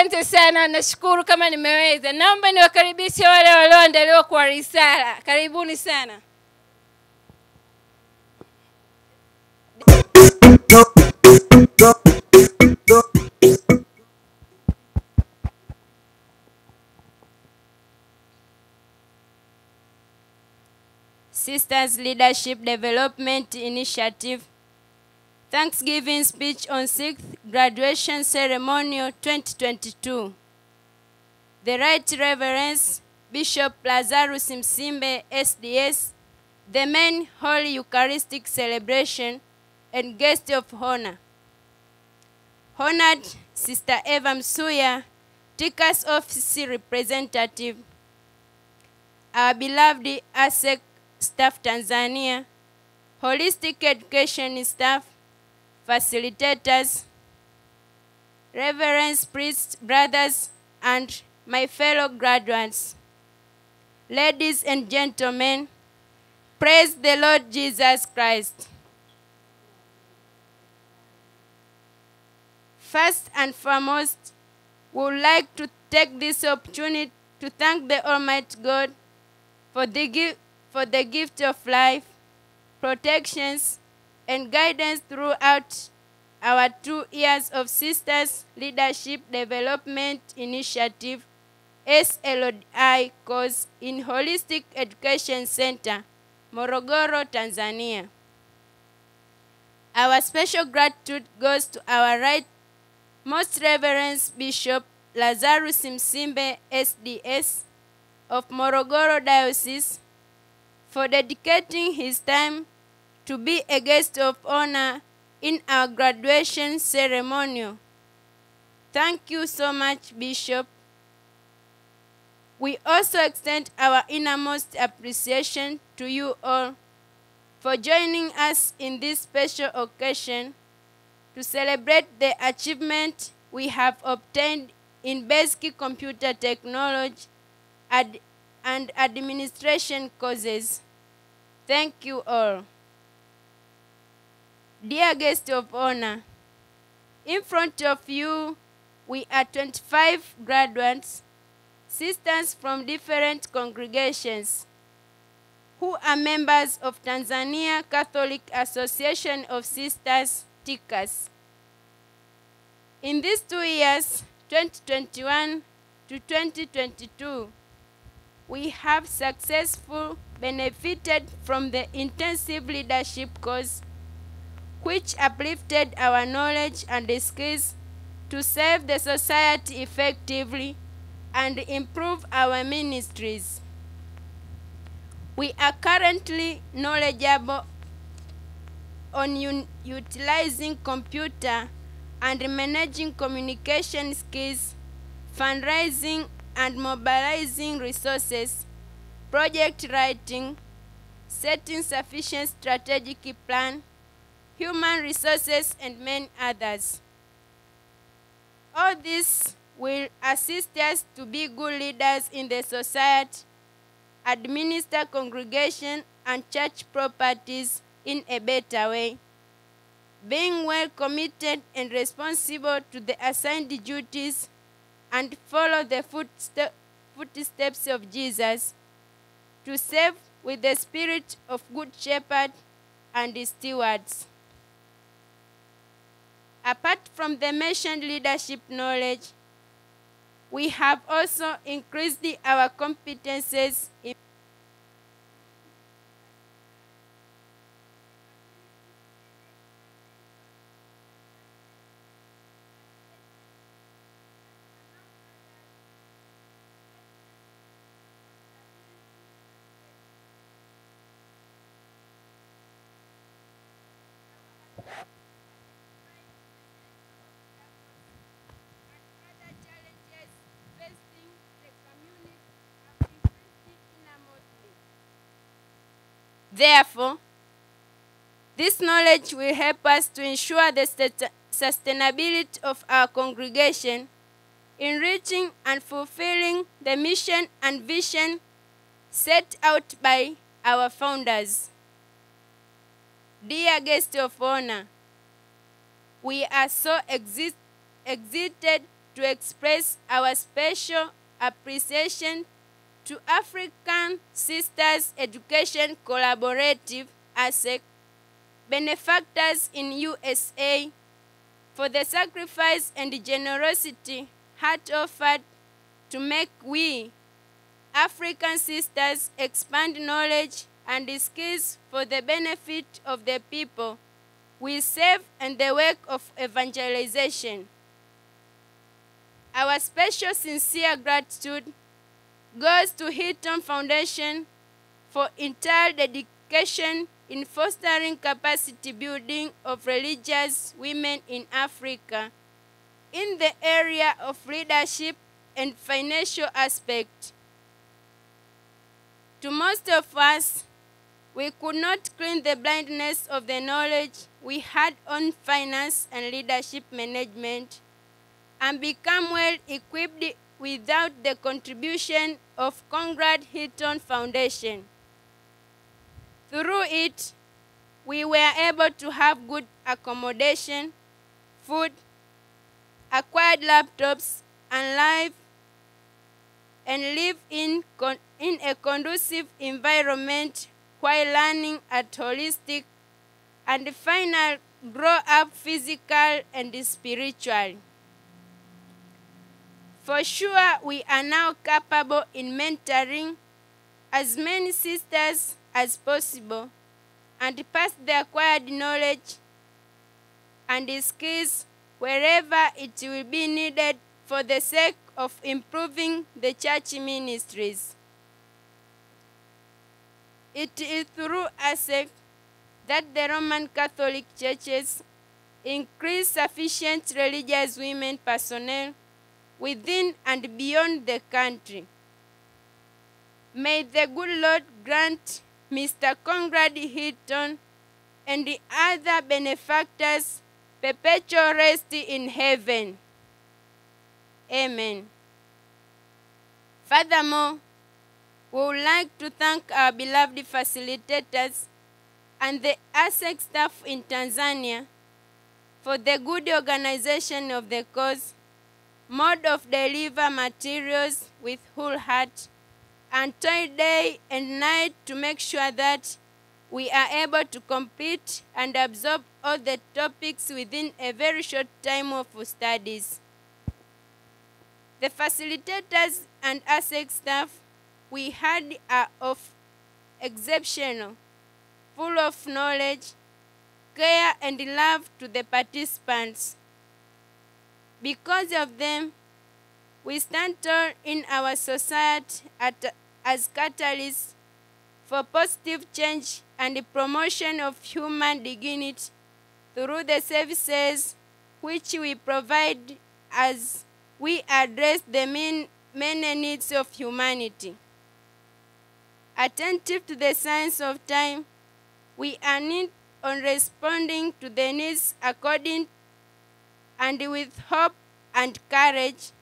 Asante sana, nashukuru kama nimeweza. Naomba niwakaribishe wale walioandaliwa kwa risala. Karibuni sana. Sisters Leadership Development Initiative Thanksgiving Speech on 6th Graduation Ceremonial 2022. The Right Reverend Bishop Lazarus Msimbe, SDS, the main Holy Eucharistic celebration and guest of honor. Honored Sister Eva Msuya, TICAS Office Representative, our beloved ASEC staff Tanzania, holistic education staff, facilitators, reverends, priests, brothers, and my fellow graduates. Ladies and gentlemen, praise the Lord Jesus Christ. First and foremost, we would like to take this opportunity to thank the Almighty God for the, for the gift of life, protections, and guidance throughout our two years of Sisters Leadership Development Initiative slodi course in Holistic Education Center, Morogoro, Tanzania. Our special gratitude goes to our right most Reverend Bishop Lazarus simsimbe SDS, of Morogoro Diocese, for dedicating his time to be a guest of honor in our graduation ceremony. Thank you so much, Bishop. We also extend our innermost appreciation to you all for joining us in this special occasion to celebrate the achievement we have obtained in basic computer technology and administration courses. Thank you all. Dear guest of honor, in front of you, we are 25 graduates, sisters from different congregations, who are members of Tanzania Catholic Association of Sisters, TICAS. In these two years, 2021 to 2022, we have successfully benefited from the intensive leadership course which uplifted our knowledge and skills to serve the society effectively and improve our ministries. We are currently knowledgeable on utilizing computer and managing communication skills, fundraising and mobilizing resources, project writing, setting sufficient strategic plan, human resources, and many others. All this will assist us to be good leaders in the society, administer congregation and church properties in a better way, being well committed and responsible to the assigned duties and follow the footste- footsteps of Jesus to serve with the spirit of good shepherd and stewards. Apart from the mentioned leadership knowledge, we have also increased our competences in Therefore, this knowledge will help us to ensure the sustainability of our congregation in reaching and fulfilling the mission and vision set out by our founders. Dear guest of honor, we are so excited to express our special appreciation to African Sisters Education Collaborative, ASEC, benefactors in USA, for the sacrifice and generosity heart offered to make we, African sisters, expand knowledge and skills for the benefit of the people we serve and the work of evangelization. Our special sincere gratitude goes to Hilton Foundation for entire dedication in fostering capacity building of religious women in Africa in the area of leadership and financial aspect. To most of us, we could not clean the blindness of the knowledge we had on finance and leadership management and become well equipped without the contribution of Conrad Hilton Foundation. Through it, we were able to have good accommodation, food, acquired laptops, and live and live in, in a conducive environment while learning at holistic and final grow up physical and spiritual. For sure, we are now capable in mentoring as many sisters as possible and pass the acquired knowledge and skills wherever it will be needed for the sake of improving the church ministries. It is through ASEC that the Roman Catholic churches increase sufficient religious women personnel within and beyond the country. May the good Lord grant Mr. Conrad Hilton and the other benefactors perpetual rest in heaven. Amen. Furthermore, we would like to thank our beloved facilitators and the ASEC staff in Tanzania for the good organization of the course, mode of deliver materials with whole heart, and toil day and night to make sure that we are able to complete and absorb all the topics within a very short time of studies. The facilitators and ASEC staff we had are of exceptional, full of knowledge, care, and love to the participants. Because of them, we stand tall in our society at, as catalysts for positive change and the promotion of human dignity through the services which we provide as we address the main, many needs of humanity. Attentive to the signs of time, we are need on responding to the needs according and with hope and courage,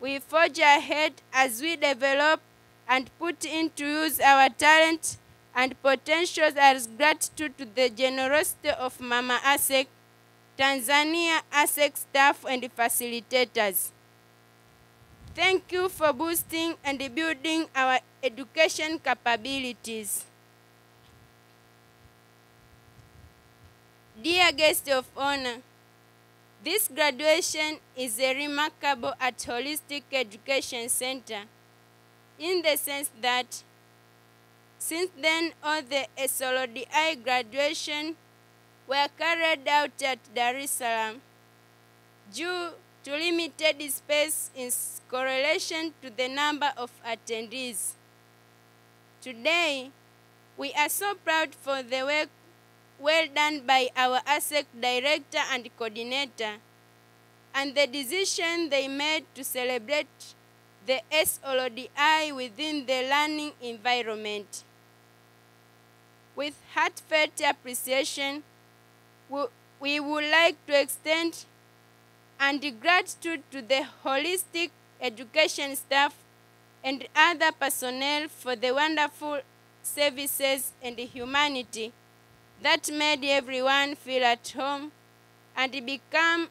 we forge ahead as we develop and put into use our talent and potentials as gratitude to the generosity of Mama ASEC, Tanzania ASEC staff and facilitators. Thank you for boosting and building our education capabilities. Dear guests of honor, this graduation is a remarkable at Holistic Education Center in the sense that since then all the SLODI graduation were carried out at Dar es Salaam due to limited space in correlation to the number of attendees. Today, we are so proud for the work well done by our ASEC director and coordinator and the decision they made to celebrate the SLODI within the learning environment. With heartfelt appreciation, we would like to extend and gratitude to the holistic education staff and other personnel for the wonderful services and humanity that made everyone feel at home and become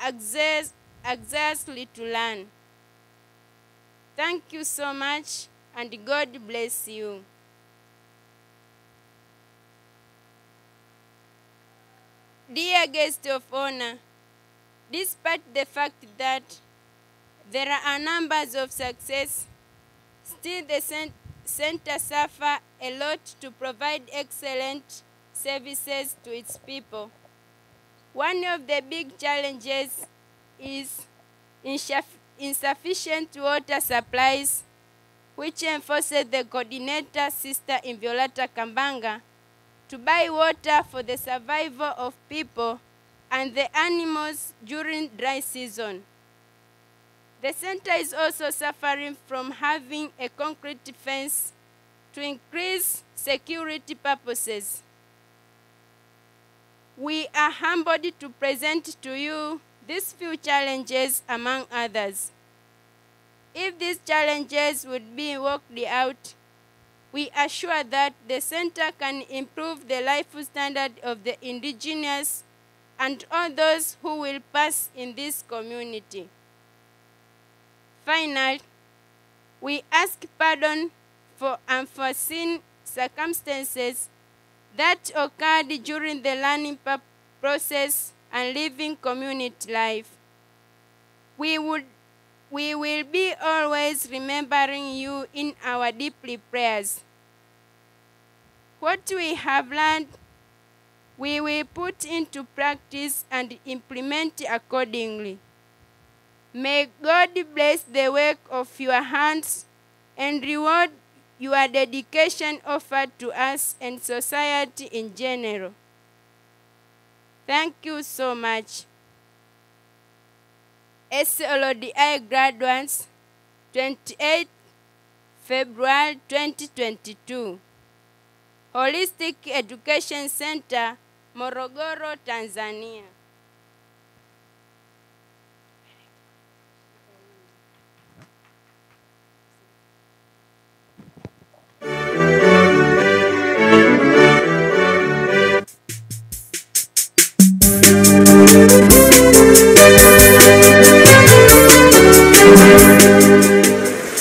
access, to learn. Thank you so much, and God bless you. Dear guest of honor, despite the fact that there are numbers of success, still the cen- center suffer a lot to provide excellent services to its people. One of the big challenges is insufficient water supplies, which enforces the coordinator, Sister Inviolata Kambanga, to buy water for the survival of people and the animals during dry season. The center is also suffering from having a concrete fence to increase security purposes. We are humbled to present to you these few challenges among others. If these challenges would be worked out, we are sure that the center can improve the life standard of the indigenous and all those who will pass in this community. Finally, we ask pardon for unforeseen circumstances that occurred during the learning process and living community life. We would we will be always remembering you in our deeply prayers. What we have learned, we will put into practice and implement accordingly. May God bless the work of your hands and reward your dedication offered to us and society in general. Thank you so much. SLODI graduates, 28 February 2022. Holistic Education Center, Morogoro, Tanzania.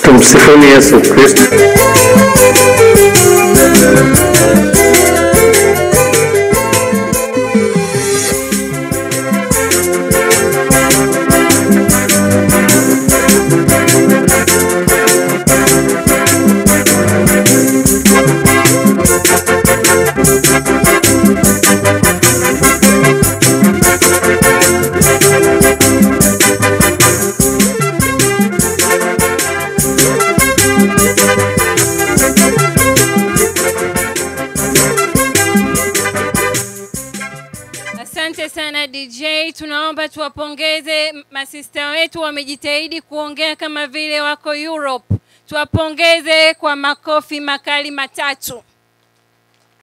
Cristo, você Cristo. Tuwapongeze masista wetu, wamejitahidi kuongea kama vile wako Europe. Tuwapongeze kwa makofi makali matatu.